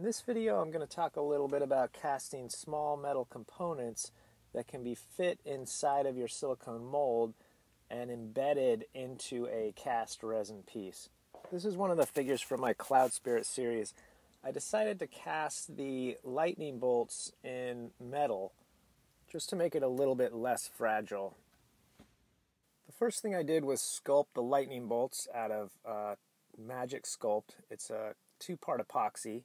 In this video I'm going to talk a little bit about casting small metal components that can be fit inside of your silicone mold and embedded into a cast resin piece. This is one of the figures from my Cloud Spirit series. I decided to cast the lightning bolts in metal just to make it a little bit less fragile. The first thing I did was sculpt the lightning bolts out of uh, Magic Sculpt. It's a two-part epoxy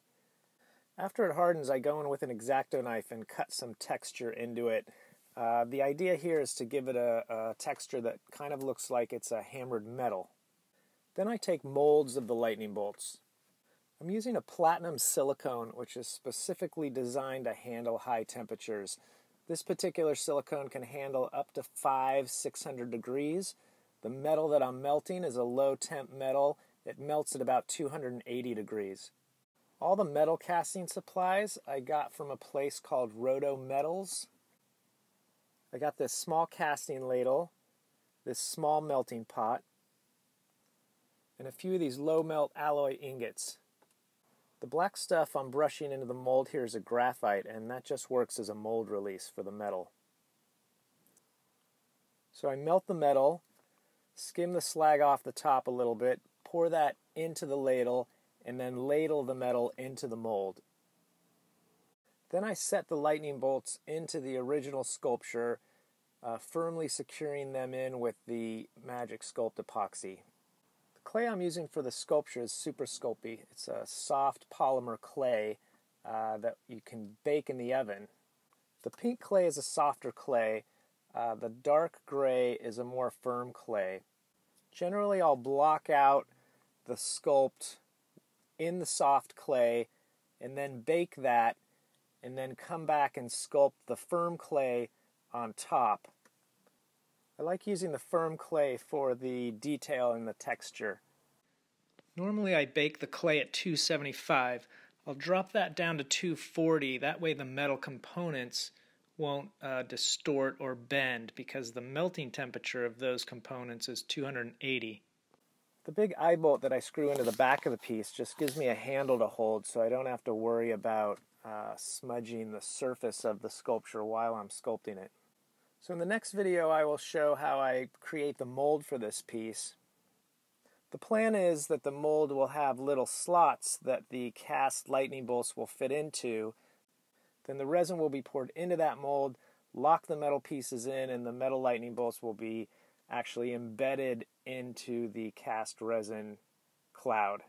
after it hardens, I go in with an X-Acto knife and cut some texture into it. Uh, the idea here is to give it a, a texture that kind of looks like it's a hammered metal. Then I take molds of the lightning bolts. I'm using a platinum silicone which is specifically designed to handle high temperatures. This particular silicone can handle up to 5 600 degrees. The metal that I'm melting is a low temp metal. It melts at about 280 degrees. All the metal casting supplies I got from a place called Roto Metals. I got this small casting ladle, this small melting pot, and a few of these low melt alloy ingots. The black stuff I'm brushing into the mold here is a graphite, and that just works as a mold release for the metal. So I melt the metal, skim the slag off the top a little bit, pour that into the ladle, and then ladle the metal into the mold. Then I set the lightning bolts into the original sculpture, uh, firmly securing them in with the Magic Sculpt epoxy. The clay I'm using for the sculpture is Super Sculpey. It's a soft polymer clay uh, that you can bake in the oven. The pink clay is a softer clay. Uh, the dark gray is a more firm clay. Generally, I'll block out the sculpt in the soft clay and then bake that and then come back and sculpt the firm clay on top. I like using the firm clay for the detail and the texture. Normally I bake the clay at 275. I'll drop that down to 240. That way the metal components won't uh, distort or bend because the melting temperature of those components is 280. The big eye bolt that I screw into the back of the piece just gives me a handle to hold so I don't have to worry about uh, smudging the surface of the sculpture while I'm sculpting it. So in the next video I will show how I create the mold for this piece. The plan is that the mold will have little slots that the cast lightning bolts will fit into. Then the resin will be poured into that mold, lock the metal pieces in, and the metal lightning bolts will be actually embedded into the cast resin cloud.